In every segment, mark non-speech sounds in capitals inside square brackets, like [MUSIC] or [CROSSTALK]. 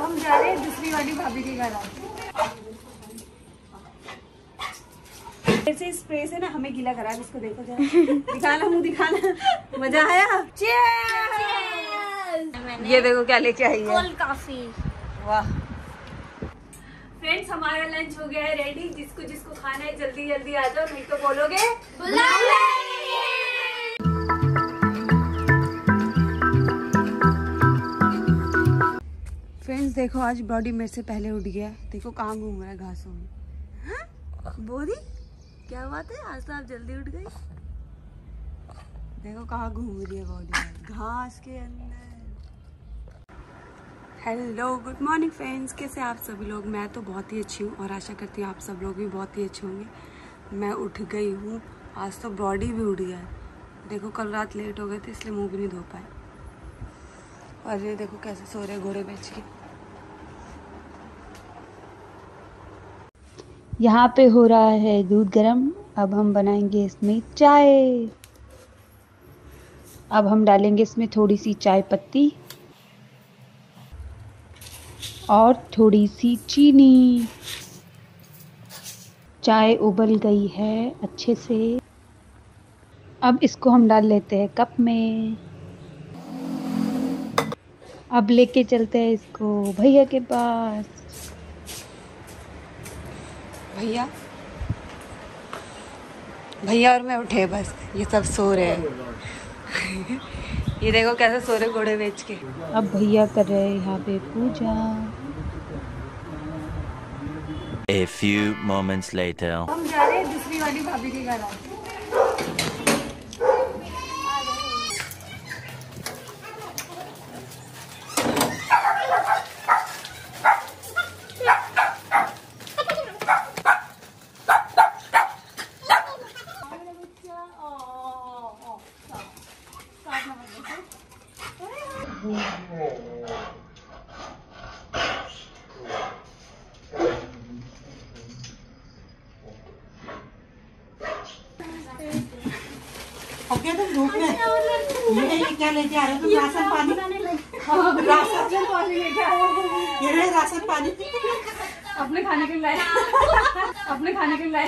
हम जा रहे हैं दूसरी वाली भाभी के घर ऐसे स्प्रे से ना हमें गीला करा इसको देखो जरा। दिखाना मुँह दिखाना। मज़ा आया? ये देखो क्या लेके आई है। Cold coffee. वाह। फ्रेंड्स हमारा लंच हो गया है रेडी जिसको जिसको खाना है जल्दी जल्दी आ जाओ नहीं तो बोलोगे? फ्रेंड्स देखो, आज बॉडी मेरे से पहले उठ गया। देखो, कहाँ घूम रहा है घासों में। हाँ? बोरी? क्या बात है? आज तो आप जल्दी उठ गई। देखो, कहाँ घूम रही है बॉडी घास के अंदर। हेलो गुड मॉर्निंग फ्रेंड्स कैसे आप सभी लोग? मैं तो बहुत ही अच्छी हूँ और आशा करती हूँ आप सब लोग भी बहुत ही अच्छे होंगे। मैं उठ गई हूँ। आज तो बॉडी भी उठ गया। है देखो, कल रात लेट हो गए थे, इसलिए मुँह भी नहीं धो पाए। और ये देखो, कैसे सो रहे घोड़े बेच के। यहाँ पे हो रहा है दूध गरम। अब हम बनाएँगे इसमें चाय। अब हम डालेंगे इसमें थोड़ी सी चाय पत्ती और थोड़ी सी चीनी। चाय उबल गई है अच्छे से। अब इसको हम डाल लेते हैं कप में। अब लेके चलते हैं इसको भैया के पास। भैया। भैया और मैं उठे बस। ये सब सो रहे हैं। [LAUGHS] ये देखो कैसे सो रहे घोड़े बेच के। अब भैया कर रहे हैं यहाँ पे पूजा। A few moments later. हम जा रहे हैं दूसरी वाली भाभी के घर क्या लेके आ रहे हो तुम राशन पानी? राशन? [LAUGHS] पानी लेके आए हैं। ये राशन पानी। अपने खाने के लिए अपने खाने के लिए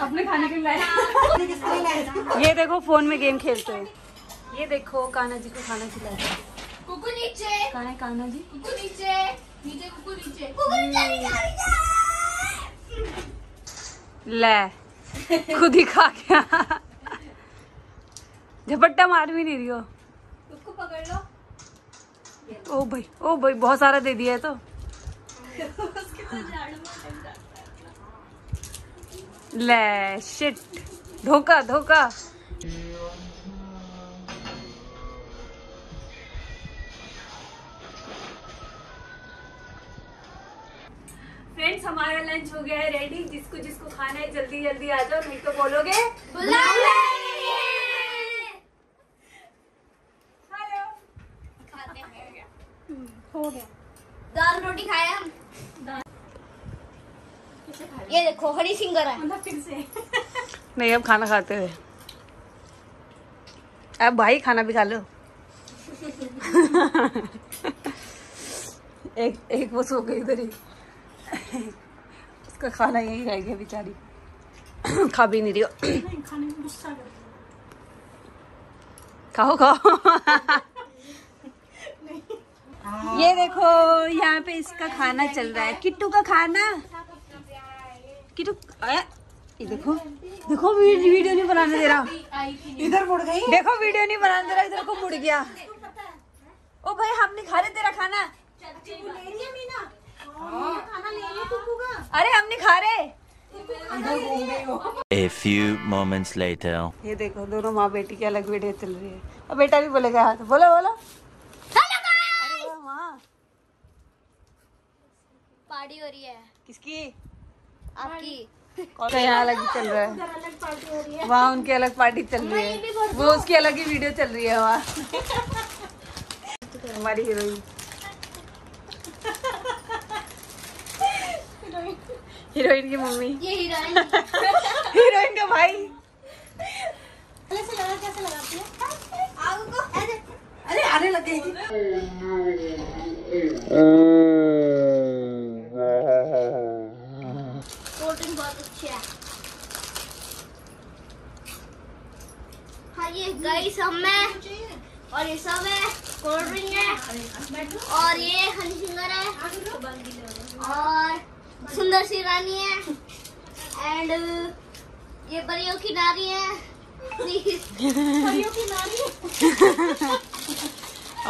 अपने खाने के लिए ये देखो फ़ोन में गेम खेलते हैं। ये देखो कान्हा जी को खाना खिलाते हैं कुकु नीचे। कहाँ है कान्हा जी? कुकु नीचे। नीचे कुकु नीचे। कुकु नीचे। ले। खुद ही खा गया। झपट्टा मार भी नहीं रही हो। पकड़ लो। ओ भाई ओ भाई बहुत सारा दे दिया है तो। ले शिट धोखा धोखा। फ्रेंड्स हमारा लंच हो गया है रेडी जिसको जिसको खाना है जल्दी जल्दी आ जाओ नहीं तो बोलोगे? हेलो खाते हैं हो गया दाल रोटी खाए हम ये देखो हरी सिंगर है। फिर से। नहीं अब खाना खाते हुए अब भाई खाना भी खा लो। एक एक वो सो गई उधर ही। उसका खाना यही रह गया बेचारी। खा भी नहीं रही खाओ खाओ। ये देखो यहाँ पे इसका खाना चल रहा है। किट्टू का खाना। किट्टू आया। ये देखो देखो वीडियो वीडियो नहीं बनाने दे रहा। इधर मुड़ गई। देखो वीडियो नहीं बनाने दे रहा इधर को मुड़ गया। ओ भाई हम नहीं खा रहे तेरा खाना। अरे हम नहीं खा रहे। A few moments later. ये देखो दोनों माँ बेटी की अलग वीडियो चल रही है। और बेटा भी बोलेगा हाँ तो बोलो बोलो। अरे वाह, माँ। पार्टी हो रही है। किसकी? आपकी कौन यहाँ अलग ही चल रहा है। वहाँ उनकी अलग पार्टी चल रही है। वो उसकी अलग ही वीडियो चल रही है वहाँ। हमारी हीरोइन हीरोइन की मम्मी। ये हीरोइन हीरोइन का भाई। आगू को अरे कोल्ड ड्रिंक बहुत अच्छी है गई सब में और ये सब है कोल्ड ड्रिंक है और ये हनी सिंगर है और सुंदर सी रानी है एंड ये परियों की नारी है। परियों की नारी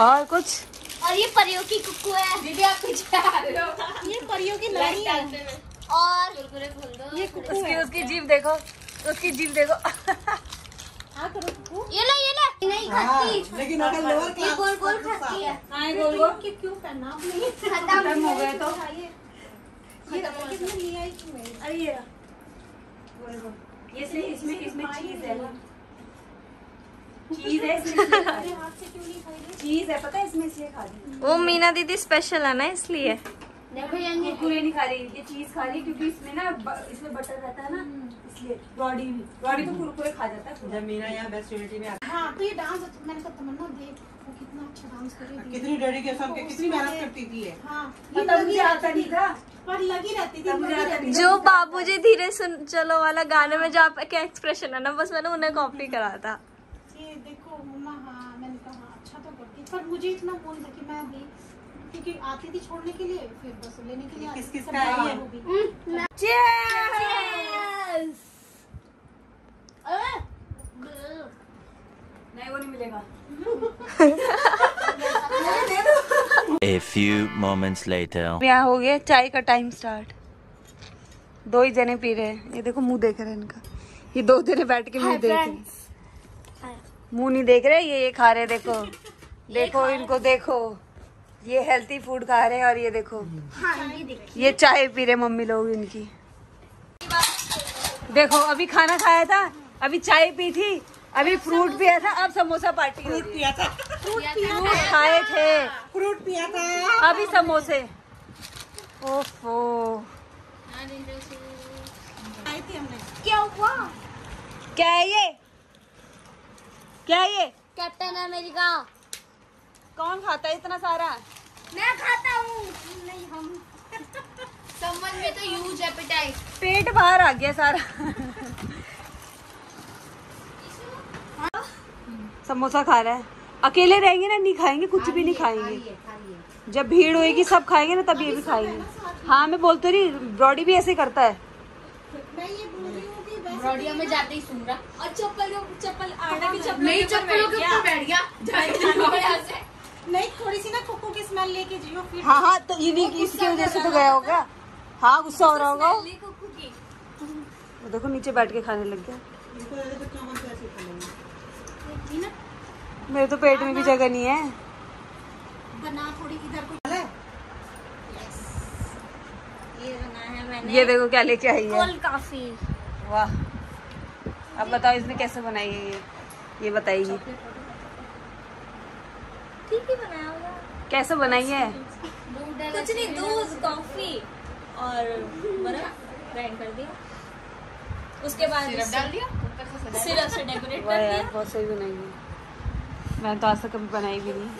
और कुछ? और ये परियों की कुकू है। दीदी आप कुछ ये परियों की नारी है। और ये उसकी उसकी जीभ देखो उसकी जीभ देखो। ये ले ये ले। नहीं खाती। लेकिन अगर लोअर ये गोल गोल खाती है। गोल गोल [LAUGHS] खत्म। हो गए तो। अरे ये। ये इसमें इसमें इसमें चीज़ है। ना? चीज़ है इसमें चीज़ [LAUGHS] है। पता है इसमें इसलिए खा रही वो मीना दीदी स्पेशल है ना इसलिए। ये नहीं खा रही ये चीज़ खा रही क्योंकि इसमें ना इसमें बटर रहता है बॉडी तो कुरकुरे खा जाता है जब मीना यहाँ बेस्ट यूनिटी में आती हाँ तो ये डांस मैंने कहा तमन्ना देख वो कितना अच्छा डांस कर रही थी। कितनी डेडिकेशन के कितनी मेहनत करती थी हाँ ये तब लगी मुझे आता नहीं था। पर लगी रहती थी लगी रहती थी। जो बाबूजी धीरे सुन चलो वाला गाने में जो आपका एक्सप्रेशन है ना बस मैंने उन्हें कॉपी करा था। ये देखो मम्मा हाँ मैंने कहा हाँ, अच्छा तो करती पर मुझे इतना बोल था कि मैं भी क्योंकि आती थी छोड़ने के लिए फिर बस लेने के लिए किस- किस का है ये? वो भी। नहीं वो नहीं मिलेगा। A few moments later. यहाँ हो गया चाय का टाइम स्टार्ट दो ही जने पी रहे हैं। ये देखो मुँह देख रहे हैं इनका। ये दो जने बैठ के मुँह देख रहे हैं। मुँह नहीं देख रहे? ये ये खा रहे देखो। [LAUGHS] देखो इनको देखो। ये हेल्थी फ़ूड खा रहे हैं और ये देखो। हाँ ये चाय पी रहे मम्मी लोग इनकी। देखो अभी खाना खाया था? अभी चाय पी थी अभी फ्रूट पिया था अब समोसा पार्टी हो है। पिया था। फ्रूट फ्रूट खाए थे। फ्रूट पिया था। अभी समोसे। ओफो। आई थी हमने। क्या हुआ? क्या है ये? क्या है ये? Captain America. कौन खाता है इतना सारा? मैं खाता हूँ। नहीं हम। [LAUGHS] समवन में तो ह्यूज एपेटाइट पेट बाहर आ गया सारा। समोसा खा रहा है। अकेले रहेंगे ना नहीं खाएँगे कुछ भी नहीं खाएँगे। जब भीड़ होएगी सब खाएँगे ना तब ये भी खाएँगे। हाँ मैं बोलती रही ब्रॉडी भी ऐसे करता है। मैं ये बोल रही हूँ कि वैसे ब्रॉडिया में जाते ही सुन रहा। और चप्पल चप्पल आटा की चप्पल नहीं चप्पलों के ऊपर बैठ गया। नहीं थोड़ी सी ना कुकू की स्मेल लेके जियो फिर हाँ हाँ तो इन्हीं इसकी वजह से तो गया होगा। हाँ गुस्सा हो रहा होगा। वो देखो नीचे बैठ के खाने लग गया। मेरे तो पेट में भी जगह नहीं है। बना थोड़ी इधर को ये बना है मैंने। ये देखो क्या लेके आई है। Cold coffee. वाह। अब बताओ इसने कैसे बनाई है ये? ये बताइए। ठीक ही बनाया होगा कैसे बनाई है? कुछ नहीं दूध कॉफ़ी और बर्फ़। ग्राइंड कर दिया। उसके बाद डाल दिया? सिरप से डेकोरेट कर दिया। बहुत सही बनाई मैंने तो आज तक कभी बनाई भी नहीं।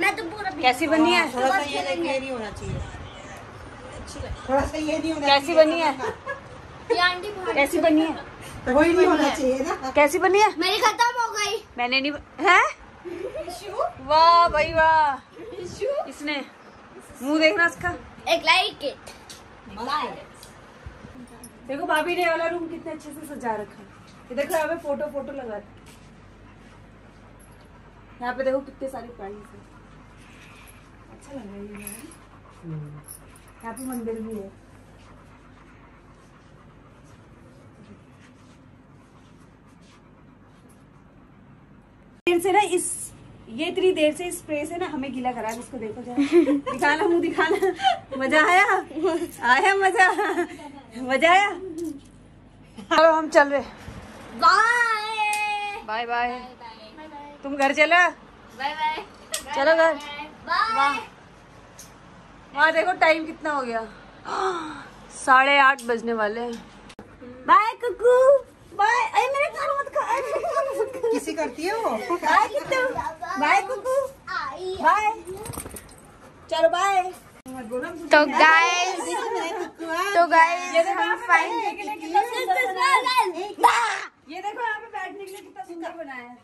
मैं तो पूरा कैसी बनी है? थोड़ा सा ये नहीं होना चाहिए। थोड़ा सा ये नहीं होना कैसी बनी है? कैसी बनी है? वही नहीं होना चाहिए ना। कैसी बनी है? मेरी खत्म हो गई। मैंने नहीं है? वाह भाई वाह। इसने मुँह देखना इसका एक लाइक इट देखो भाभी ने वाला रूम कितने अच्छे से सजा रखा है। ये देखो यहाँ पे फ़ोटो फ़ोटो लगा यहाँ पे देखो कितने सारे प्राइस है। अच्छा लग रहा है यहाँ पे मंदिर भी है। से ना इस, ये इतनी देर से स्प्रे से ना हमें गीला करा है इसको देखो जरा। दिखाना मुँह दिखाना। मज़ा आया? आया मज़ा। मज़ा आया? चलो हम चल रहे बाय बाय बाय तुम घर चलो? बाय बाय चलो घर। बाय वहाँ। देखो टाइम कितना हो गया। साढ़े आठ बजने वाले हैं। बाय कुकू. बाय अरे मेरे कान मत खा खा। किसी करती है वो? Bye Kittu bye Kuku. Bye चलो बाय तो गाइस तो गाइस हम फाइन ये देखो यहाँ पे बैठने के लिए कितना सुंदर बनाया है।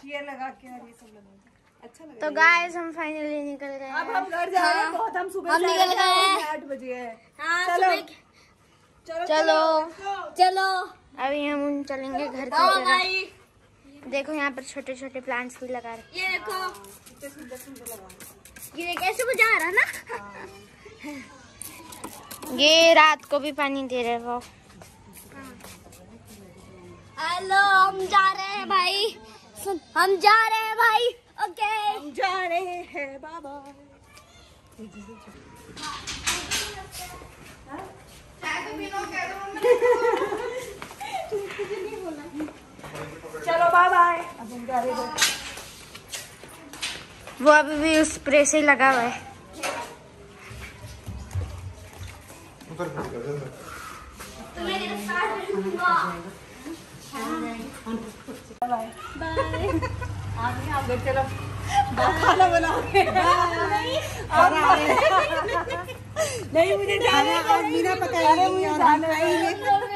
चेयर लगा के और ये सब लगा अच्छा तो गाइस हम फाइनली निकल गए अब हम घर जा रहे हैं बहुत हम सुबह हम निकल आए हैं, आठ बजे है। हाँ चलो। चलो चलो अभी हम चलेंगे घर की तरफ़। देखो यहाँ पर छोटे छोटे प्लांट्स भी लगा रखे। ये देखो। ये कैसे बुझा रहा ना? ये रात को भी पानी दे रहे वो। हेलो हम जा रहे हैं भाई। सुन हम जा रहे हैं भाई। ओके। हम जा रहे हैं बाबा। चलो बाय बाय अब हम जा रहे हैं। वो अभी भी उस स्प्रे से ही लगा हुआ है। खाना बनाओगे नहीं मुझे जाना बिना मुझे जाना है।